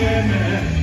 Amen.